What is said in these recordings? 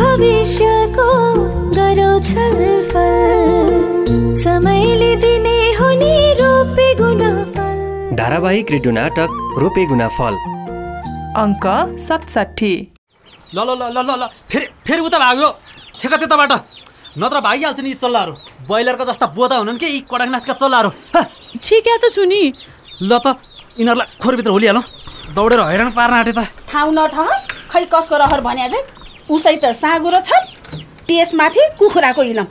भविष्यको गरौ छलफल समयले दिने हो नि रोपे गुणफल। धारावाहिक रेडियो नाटक रोपे गुना फल अङ्क सतसट्ठी। ल ल ल ल ल ल फेरि फेरि उता भाग्यो। छेक त्यताबाट नत्र भागिहाल्छ नि यी चल्लाहरू। ब्रोइलरको जस्ता बोधा हुनन् कि यी कडकनाथका चल्लाहरू? ह, ठिकै त छु नि। ल त यिनीहरूलाई खोरभित्र होलिहालौँ। दौडेर हैरान पार्न आँटे त। ठाउँ नठाउँ। खै कसको रहर भने चाहिँ उसै त साँगुरो छ त्यसमाथि कुखुराको इलम।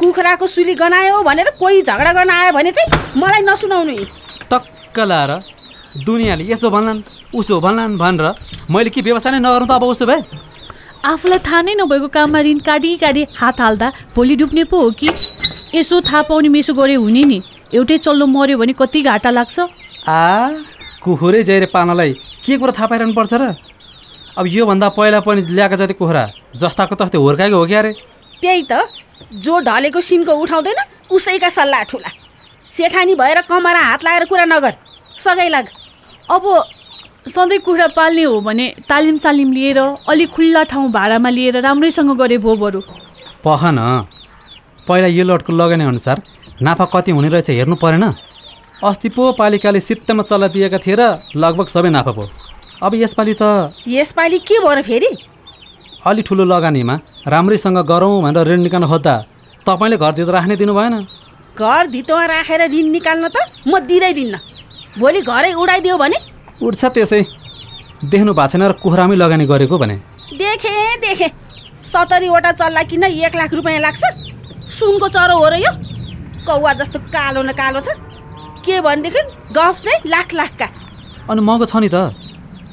कुखुराको सुली गनायो भनेर कोही झगडा गर्न आयो भने चाहिँ मलाई नसुनाउनु यी। टक्क लाएर दुनियाँले यसो भन्लान् उसो भन्लान् भनेर मैले के व्यवसाय नै नगर्नु त अब उसो भए? आफूलाई थाहा नै नभएको काममा ऋण काटी काटी हात हाल्दा भोलि डुब्ने पो हो कि? यसो थाहा पाउने मेसो गरे हुने नि। एउटै चल्लो मऱ्यो भने कति घाटा लाग्छ? आ कुखुरै जैरे पार्नलाई के कुरा थाहा पाइरहनु पर्छ र? अब योभन्दा पहिला पनि ल्याएको जति कुखुरा जस्ताको तस्तै हुर्काएको हो क्या अरे? त्यही त। जो ढलेको सिनको उठाउँदैन उसैका सल्लाह ठुला। सेठानी भएर कमरा हात लगाएर कुरा नगर। सगै लाग। अब सधैँ कुखुरा पाल्ने हो भने तालिम सालिम लिएर अलिक खुल्ला ठाउँ भाडामा लिएर राम्रैसँग गरे भो बरु पख न पहिला यो लटको लगानी अनुसार नाफा कति हुने रहेछ हेर्नु परेन। अस्ति पो पालिकाले सित्तमा चल्ला दिएका थिए र लगभग सबै नाफा पो। अब यसपालि त यसपालि के भयो र फेरि? अलि ठुलो लगानीमा राम्रैसँग गरौँ भनेर ऋण निकाल्नु खोज्दा तपाईँले घरतिर राख्ने दिनु भएन। घर धितोमा राखेर ऋण निकाल्न त म दिँदै दिन्न भोलि घरै उडाइदियो भने? उठ्छ त्यसै। देख्नु भएको छैन र कुखुरामै लगानी गरेको भने। देखे देखे। सत्तरीवटा चल्ला किन्न एक लाख रुपियाँ लाग्छ। सुनको चरो हो र यो। कौवा जस्तो कालो न कालो छ। के भनेदेखि गफ चाहिँ लाख लाखका। अनि महँगो छ नि त।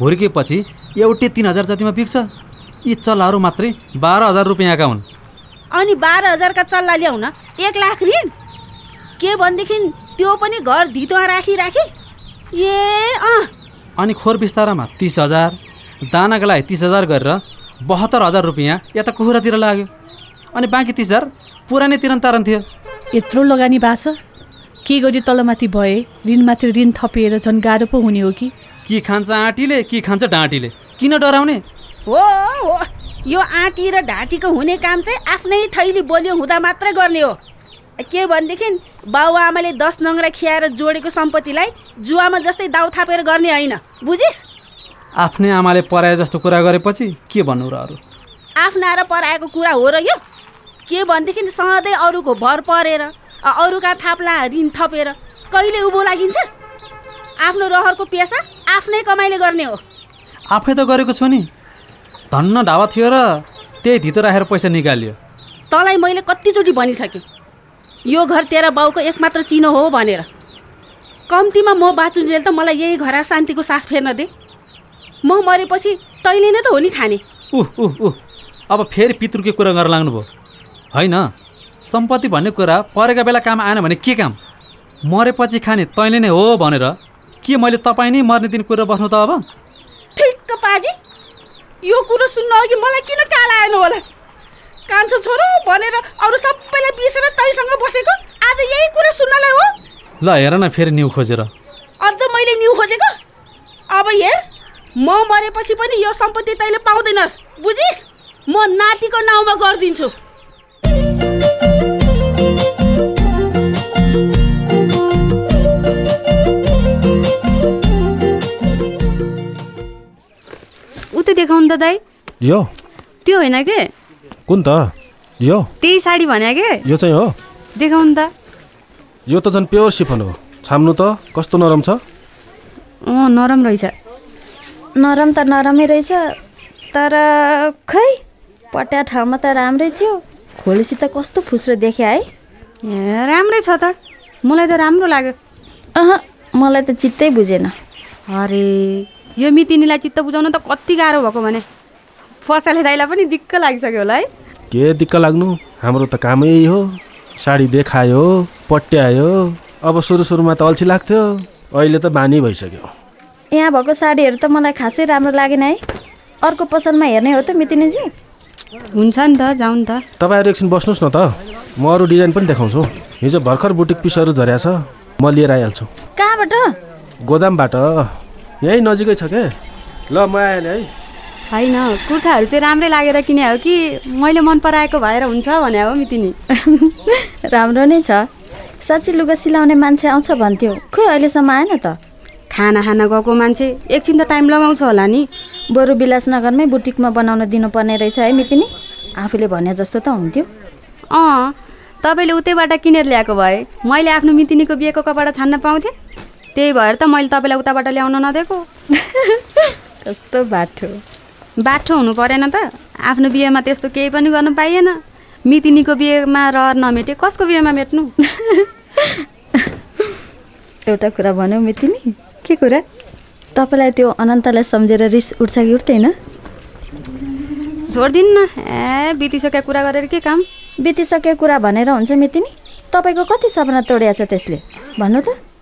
हुर्केपछि एउटै तिन हजार जतिमा बिक्छ यी चल्लाहरू मात्रै बाह्र हजार रुपियाँका हुन्। अनि बाह्र हजारका चल्ला ल्याउन एक लाख ऋण? के भनेदेखि त्यो पनि घर धितोमा राखी राखी? ए अँ। अनि खोर बिस्तारामा तिस हजार दानाको लागि तिस हजार गरेर बहत्तर हजार रुपियाँ यता कुखुरातिर लाग्यो। अनि बाँकी तिस हजार पुरानै तिरन तारन थियो। यत्रो लगानी भएको छ के गरी तलमाथि भए ऋणमाथि ऋण थपिएर झन् गाह्रो पो हुने हो कि? कि खान्छ आँटीले कि खान्छ डाँटीले? किन डराउने? हो हो। यो आँटी र ढाँटीको हुने काम चाहिँ आफ्नै थैली बलियो हुँदा मात्रै गर्ने हो। के भनेदेखि बाबुआमाले दस नङ्ग्रा खियाएर जोडेको सम्पत्तिलाई जुवामा जस्तै दाउ थापेर गर्ने होइन। बुझिस्? आफ्नै आमाले पराए जस्तो कुरा गरेपछि के भन्नु र अरू? आफ्ना र पराएको कुरा हो र यो। के भनेदेखि सधैँ अरूको भर परेर अरूका थाप्ला ऋण थपेर कहिले उँभो लागिन्छ? आफ्नो रहरको पेसा आफ्नै कमाइले गर्ने हो। आफै त गरेको छु नि। धन्न ढावा थियो र त्यही धितो राखेर पैसा निकालियो। तँलाई मैले कतिचोटि भनिसकेँ। यो घर तेरा बाउको एकमात्र चिनो हो भनेर। कम्तीमा म बाँचुन्जेल त मलाई यही घर शान्तिको सास फेर्न दे। म मरेपछि तैँले नै त हो नि खाने। उह उह उह। अब फेरि पितृको कुरा गरेर लाग्नुभयो। होइन सम्पत्ति भन्ने कुरा परेका बेला काम आएन भने के काम? मरेपछि खाने तैँले नै हो भनेर। के मैले तपाईँ नै मर्ने दिन कुरा बस्नु त अब? ठिक्क पाजी यो कुरो सुन्न अघि मलाई किन काल आएन होला? कान्छो छोरो भनेर अरू सबैलाई बिर्सेर तैसँग बसेको आज यही कुरा सुन्नलाई हो? ल हेर न फेरि न्यु खोजेर। अझ मैले न्यु खोजेको? अब हेर म मरेपछि पनि यो सम्पत्ति तैँले पाउँदैनस् बुझिस्? म नातिको नाउँमा गरिदिन्छु। उतै देखाउनु त दाइ यो। त्यो होइन के? कुन त? यो। त्यही साडी भने के? यो चाहिँ हो। देखाउनु त। यो त झन् प्योर सिफन हो। छाम्नु त कस्तो नरम छ? अँ नरम रहेछ। नरम त नरमै रहेछ तर खै? पट्या ठाउँमा त राम्रै थियो। खोलेसी त कस्तो फुस्रो देखे है। ए राम्रै छ त। मलाई त राम्रो लाग्यो। अह मलाई त चित्तै बुझेन। अरे यो मितिनीलाई चित्त बुझाउन त कति गाह्रो भएको भने फसाले दाइलाई पनि दिक्क लागिसक्यो होला है। के दिक्क लाग्नु? हाम्रो त कामै यही हो। साडी देखायो पट्यायो अब सुरु सुरुमा त अल्छी लाग्थ्यो। अहिले त बानी भइसक्यो। यहाँ भएको साडीहरू त मलाई खासै राम्रो लागेन है। अर्को पसलमा हेर्ने हो त मितिनीज्यू हुन्छ नि त जाउँ नि त। तपाईँहरू एकछिन बस्नुहोस् न त। म अरू डिजाइन पनि देखाउँछु। हिजो भर्खर बुटिक पिसहरू झर्या छ। म लिएर आइहाल्छु। कहाँबाट? गोदामबाट। यहीँ नजिकै छ के? ल म आइहालेँ है। होइन कुर्ताहरू चाहिँ राम्रै लागेर किने हो कि मैले मन पराएको भएर हुन्छ भने हो मितिनी राम्रो नै छ। साँच्ची लुगा सिलाउने मान्छे आउँछ भन्थ्यो। खोइ अहिलेसम्म आएन त? खाना खान गएको मान्छे एकछिन त टाइम लगाउँछ होला नि। बरु विलासनगरमै बुटिकमा बनाउन दिनुपर्ने रहेछ है मितिनी? आफूले भने जस्तो त हुन्थ्यो। अँ तपाईँले उतैबाट किनेर ल्याएको भए मैले आफ्नो मितिनीको बिहेको कपडा छान्न पाउँथेँ। त्यही भएर त मैले तपाईँलाई उताबाट ल्याउन नदिएको। कस्तो बाठो। बाठो हुनु परेन त। आफ्नो बिहेमा त्यस्तो केही पनि गर्नु पाइएन। मितिनीको बिहेमा रहर नमेटे कसको बिहेमा मेट्नु? एउटा कुरा भन्यो मितिनी के कुरा? तपाईँलाई त्यो अनन्तलाई सम्झेर रिस उठ्छ कि उठ्दैन? छोडिदिनु न ए बितिसकेको कुरा गरेर के काम? बितिसकेको कुरा भनेर हुन्छ मितिनी तपाईँको कति सपना तोडिया छ त्यसले? भन्नु त।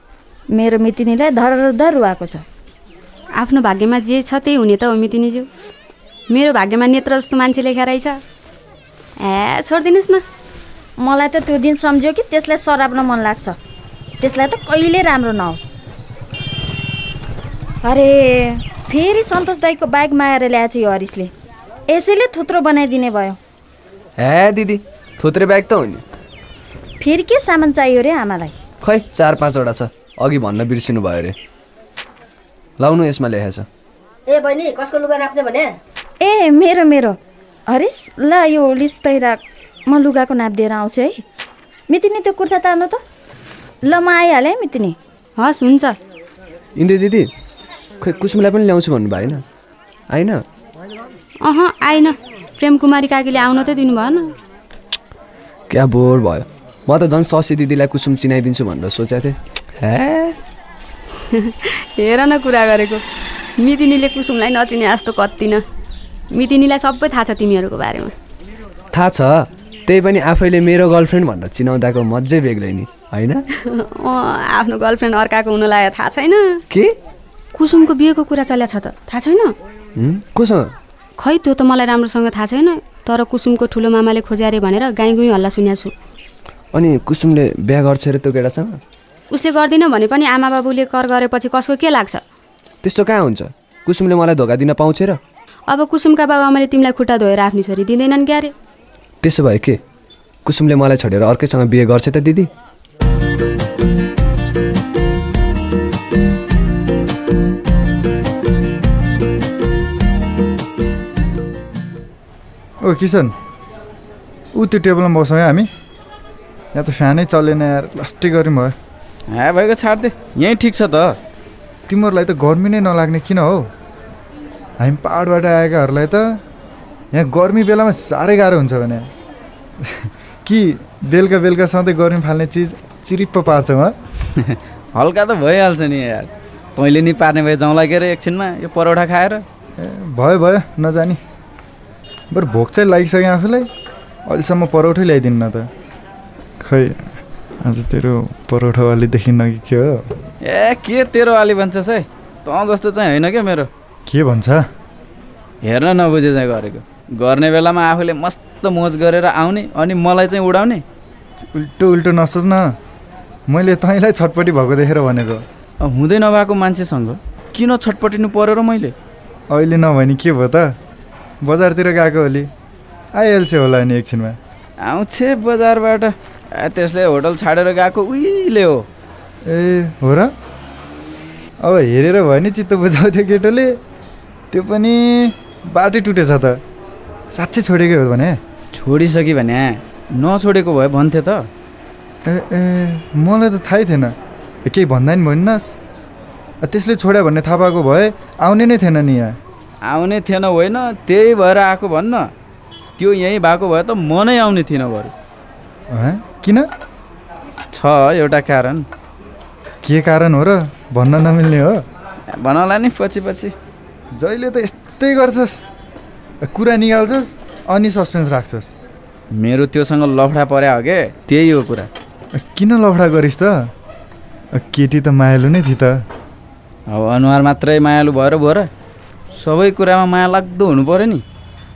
मेरो मितिनीलाई धर धर रुवाएको छ। आफ्नो भाग्यमा जे छ त्यही हुने त हो मितिनीज्यू। मेरो भाग्यमा नेत्र जस्तो मान्छे लेखा रहेछ। ए छोडिदिनुहोस् न। मलाई त त्यो दिन सम्झ्यो कि त्यसलाई सराप्न मन लाग्छ। त्यसलाई त कहिले राम्रो नहोस्। अरे फेरि सन्तोष दाईको बाइक माएर ल्याएछ यो हरिसले यसैले थुत्रो बनाइदिने भयो। हे दिदी थोत्रे ब्याग त हो नि। फेरि के सामान चाहियो रे आमालाई? खै चार पाँचवटा छ। अघि भन्न बिर्सिनु भयो अरे। लाउनु यसमा लेखेछ। ए बहिनी कसको लुगा नाप्ने भने? ए मेरो मेरो। हरिस ल यो लिस्ट तै राख म लुगाको नाप दिएर आउँछु है। मितिनी त्यो कुर्ता तार्नु त। ल म आइहालेँ है मितिनी। हस् हुन्छ। इन्द्र दिदी खै कुसुमलाई पनि ल्याउँछु भन्नु भएन। आइन अह आइन प्रेम कुमारी काकीले आउन त दिनु भएन क्या बोर भयो? म त झन् ससी दिदीलाई कुसुम चिनाइदिन्छु भनेर सोचेको थिएँ। हेर न कुरा गरेको मितिनीले कुसुमलाई नचिने जस्तो कति न मितिनीलाई सबै थाहा छ तिमीहरूको बारेमा थाहा छ त्यही पनि आफैले मेरो गर्लफ्रेन्ड भनेर चिनाउँदाको मजै बेग्लै नि होइन आफ्नो गर्लफ्रेन्ड अर्काको हुन लाग्यो थाहा छैन के कुसुमको बिहेको कुरा चल्या छ त थाहा छैन हुँ? कोसँग खै त्यो त मलाई राम्रोसँग थाहा छैन तर कुसुमको ठुलो मामाले खोजे अरे भनेर गाई गुई हल्ला सुनेको छु अनि कुसुमले बिहा गर्छ अरे त्यो केटासँग उसले गर्दिन भने पनि आमा बाबुले कर गरेपछि कसको के लाग्छ? त्यस्तो कहाँ हुन्छ? कुसुमले मलाई धोका दिन पाउँछ र? अब कुसुमका बाबाआमाले तिमीलाई खुट्टा धोएर आफ्नो छोरी दिँदैनन् क्यारे? त्यसो भए के? कुसुमले मलाई छोडेर अर्कैसँग बिहे गर्छ त दिदी? ओ किसन ऊ त्यो टेबलमा बसौँ है हामी। यहाँ त फ्यानै चलेन यार। लास्टै गऱ्यौँ भयो। ह्या भएको छाडिदे यहीँ ठिक छ त। तिमीहरूलाई त गर्मी नै नलाग्ने किन हो? हामी पाहाडबाट आएकाहरूलाई त यहाँ गर्मी बेलामा साह्रै गाह्रो हुन्छ भने। कि बेलुका बेलुका सधैँ गर्मी फाल्ने चिज चिरिप्प पार्छौँ हँ? हल्का त भइहाल्छ नि यार। तैँले नि पार्ने भए जाउँला के अरे एकछिनमा यो परौठा खाएर? ए भयो भयो नजानी। बरु भोक चाहिँ लागिसक्यो आफूलाई। अहिलेसम्म परौठै ल्याइदिनु न त। खै आज तेरो परौठा अलि देखिन्न कि हो? ए के तेरो आली भन्छस् है तँ जस्तो चाहिँ होइन क्या मेरो। के भन्छ? हेर्न नबुझे चाहिँ गरेको। गर्ने बेलामा आफूले मस्त मोज गरेर आउने अनि मलाई चाहिँ उडाउने। उल्टो उल्टो नसोच न। मैले तैँलाई छटपट्टि भएको देखेर भनेको। हुँदै नभएको मान्छेसँग? किन छटपटिनु पर्यो र मैले? अहिले नभए नि के भयो त? बजारतिर गएको होली। आइहाल्छ होला नि एकछिनमा। आउँछे बजारबाट। त्यसले होटल छाडेर गएको। उहिले हो। ए हो र? अब हेरेर भयो नि चित्त बुझाउँथ्यो केटोले। त्यो पनि बाटै टुटेछ त। साँच्चै छोडेकै हो भने? छोडिसक्यो भने नछोडेको भए भन्थे त। ए ए मलाई त थाहै थिएन। केही भन्दा नि भनिनस्। अ, त्यसले छोड्यो भन्ने थाहा पाएको भए आउने नै थिएन नि यहाँ। आउने थिएन होइन त्यही भएर आएको भन्न। त्यो यहीँ भएको भए त म नै आउने थिइनँ बरु। हँ? किन? छ एउटा कारण। के कारण हो र? भन्न नमिल्ने हो। बनाउला नि पछि पछि। जहिले त यस्तै गर्छस्। कुरा निकाल्छस् अनि सस्पेन्स राख्छस्। मेरो त्योसँग लफडा पर्या हो के त्यही हो कुरा। किन लफडा गरिस् त? केटी त मायालु नै थिए त। अब अनुहार मात्रै मायालु भएर भयो र। सबै कुरामा माया लाग्दो हुनु पऱ्यो नि।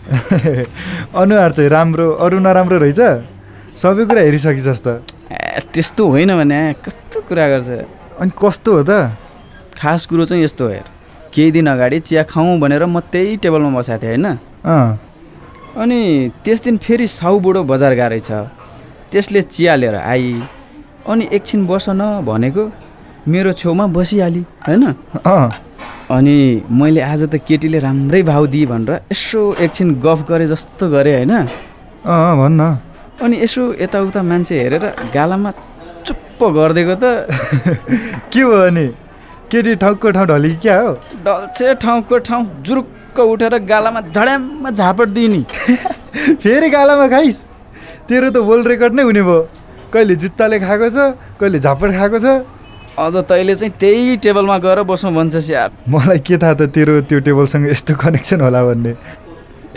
अनुहार चाहिँ राम्रो अरू नराम्रो रहेछ। सबै कुरा हेरिसकिस् त ए त्यस्तो होइन भने कस्तो कुरा गर्छ? अनि कस्तो हो त? खास कुरो चाहिँ यस्तो हो हेर। केही दिन अगाडि चिया खाउँ भनेर म त्यही टेबलमा बसेको थिएँ होइन। अनि त्यस दिन फेरि साउ बुढो बजार गएको रहेछ। त्यसले चिया लिएर आई। अनि एकछिन बस न भनेको मेरो छेउमा बसिहाली होइन? अनि मैले आज त केटीले राम्रै भाउ दिए भनेर यसो एकछिन गफ गरे जस्तो गरेँ होइन। अँ भन् न। अनि यसो यताउता मान्छे हेरेर गालामा चुप्प गरिदिएको त। के भयो अनि? केटी ठाउँको ठाउँ ढली क्या हो? डल्छे ठाउँको ठाउँ जुरुक्क उठेर गालामा झड्याममा झापट दिए नि फेरि गालामा खाइस्? तेरो त वर्ल्ड रेकर्ड नै हुने भयो। कहिले जुत्ताले खाएको छ कहिले झापड खाएको छ। अझ तैँले चाहिँ त्यही टेबलमा गएर बस्नु भन्छस् यार। मलाई के थाहा त तेरो त्यो टेबलसँग यस्तो कनेक्सन होला भन्ने।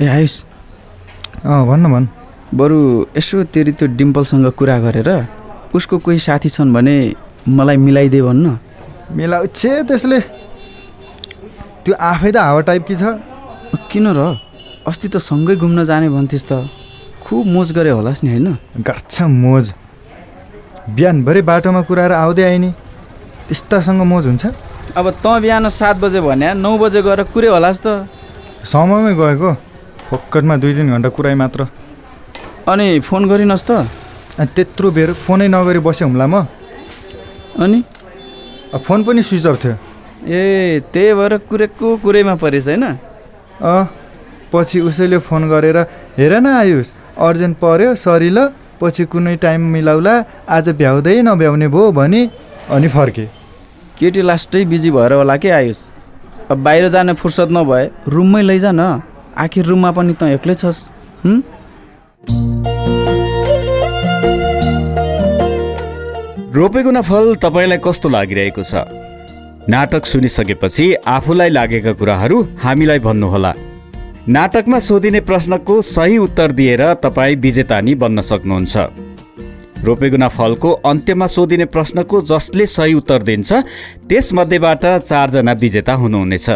ए आयुष। अँ भन्न भन्। बरु यसो तेरि त्यो डिम्पलसँग कुरा गरेर उसको कोही साथी छन् भने मलाई मिलाइदे भन्न। मिलाउँछे त्यसले। त्यो आफै त हावा टाइपकी छ? किन र? अस्ति त सँगै घुम्न जाने भन्थिस् त। खुब मोज गरे होलास् नि होइन? गर्छ मोज। बिहानभरि बाटोमा कुराएर आउँदै आइनी त्यस्तासँग मोज हुन्छ? अब तँ बिहान सात बजे भने नौ बजे गएर कुरे होलास् त। समयमै गएको। फोक्कटमा दुई तिन घन्टा कुराइ मात्र। अनि फोन गरिनस् त। त्यत्रो बेर फोनै नगरी बसेँ हुम्ला म। अनि? फोन पनि स्विच अफ थियो। ए त्यही भएर कुरेको कुरैमा परेछ होइन? अँ पछि उसैले फोन गरेर हेर न आयुष अर्जेन्ट पर्यो सरी ल पछि कुनै टाइम मिलाउला आज भ्याउँदै नभ्याउने भयो भने अनि फर्के। केटी लास्टै बिजी भएर होला के आयुष? अब बाहिर जाने फुर्सद नभए रुममै लैजा न आखिर रुममा पनि त एक्लै छस् हुँ? रोपेगुना फल तपाईँलाई कस्तो लागिरहेको छ? नाटक सुनिसकेपछि आफूलाई लागेका कुराहरू हामीलाई भन्नुहोला। नाटकमा सोधिने प्रश्नको सही उत्तर दिएर तपाईँ विजेता नि बन्न सक्नुहुन्छ। रोपेगुना फलको अन्त्यमा सोधिने प्रश्नको जसले सही उत्तर दिन्छ त्यसमध्येबाट चारजना विजेता हुनुहुनेछ।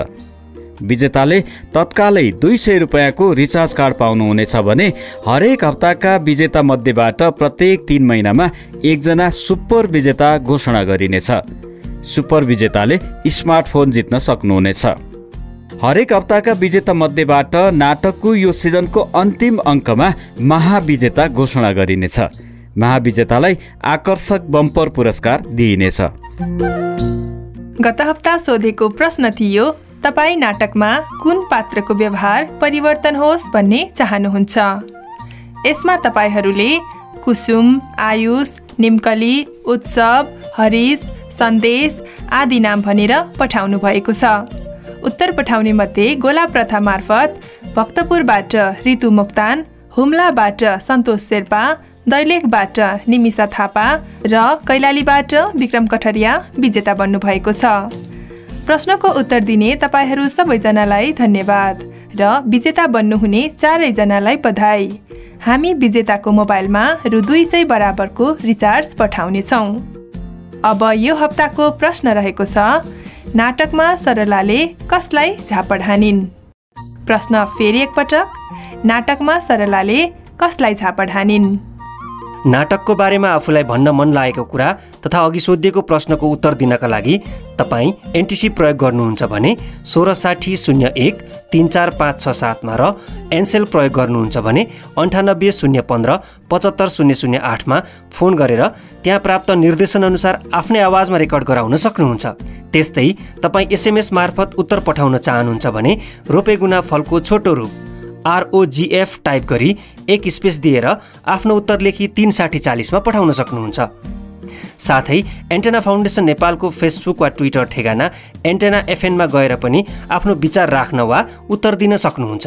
विजेताले तत्कालै दुई सय रुपियाँको रिचार्ज कार्ड पाउनुहुनेछ भने हरेक हप्ताका विजेता मध्येबाट प्रत्येक तिन महिनामा एकजना सुपर विजेता घोषणा गरिनेछ। सुपर विजेताले स्मार्टफोन जित्न सक्नुहुनेछ। हरेक हप्ताका विजेता मध्येबाट नाटकको यो सिजनको अन्तिम अङ्कमा महाविजेता घोषणा गरिनेछ। महाविजेतालाई आकर्षक बम्पर पुरस्कार दिइनेछ। गत हप्ता सोधेको प्रश्न थियो तपाईँ नाटकमा कुन पात्रको व्यवहार परिवर्तन होस् भन्ने चाहनुहुन्छ? यसमा तपाईँहरूले कुसुम आयुष निम्कली उत्सव हरिश सन्देश आदि नाम भनेर पठाउनु भएको छ। उत्तर पठाउने मध्ये गोला प्रथा मार्फत भक्तपुरबाट ऋतु मोक्तान हुम्लाबाट सन्तोष शेर्पा दैलेखबाट निमिषा थापा र कैलालीबाट विक्रम कठरिया विजेता बन्नुभएको छ। प्रश्नको उत्तर दिने तपाईँहरू सबैजनालाई धन्यवाद र विजेता बन्नुहुने चारैजनालाई बधाई। हामी विजेताको मोबाइलमा रु दुई सय बराबरको रिचार्ज पठाउनेछौँ। अब यो हप्ताको प्रश्न रहेको छ नाटकमा सरलाले कसलाई झापड हानिन्? प्रश्न फेरि एकपटक नाटकमा सरलाले कसलाई झापड हानिन्? नाटकको बारेमा आफूलाई भन्न मन लागेको कुरा तथा अघि सोधिएको प्रश्नको उत्तर दिनका लागि तपाईँ एनटिसी प्रयोग गर्नुहुन्छ भने सोह्र साठी शून्य एक तिन चार पाँच छ सातमा र एनसेल प्रयोग गर्नुहुन्छ भने अन्ठानब्बे शून्य पन्ध्र पचहत्तर शून्य शून्य आठमा फोन गरेर त्यहाँ प्राप्त निर्देशनअनुसार आफ्नै आवाजमा रेकर्ड गराउन सक्नुहुन्छ। त्यस्तै तपाईँ एसएमएस मार्फत उत्तर पठाउन चाहनुहुन्छ भने रोपेगुना फलको छोटो रूप आरओजिएफ टाइप गरी एक स्पेस दिएर आफ्नो उत्तर लेखी तिन साठी चालिसमा पठाउन सक्नुहुन्छ। साथै एन्टेना फाउन्डेसन नेपालको फेसबुक वा ट्विटर ठेगाना एन्टेना एफएनमा गएर पनि आफ्नो विचार राख्न वा उत्तर दिन सक्नुहुन्छ।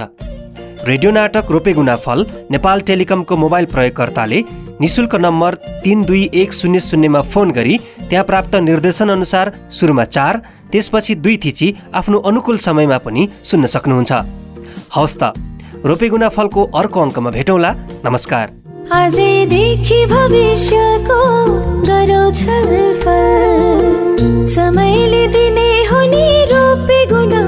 रेडियो नाटक रोपेगुना फल नेपाल टेलिकमको मोबाइल प्रयोगकर्ताले निशुल्क नम्बर तिन दुई एक शून्य शून्यमा फोन गरी त्यहाँ प्राप्त निर्देशनअनुसार सुरुमा चार त्यसपछि दुई थिची आफ्नो अनुकूल समयमा पनि सुन्न सक्नुहुन्छ। हवस् त। रोपेगुना फलको अर्को अङ्कमा भेटौँला। नमस्कार। आजैदेखि भविष्यको गरौँ छलफल। समयले दिने हुने रोपेगुना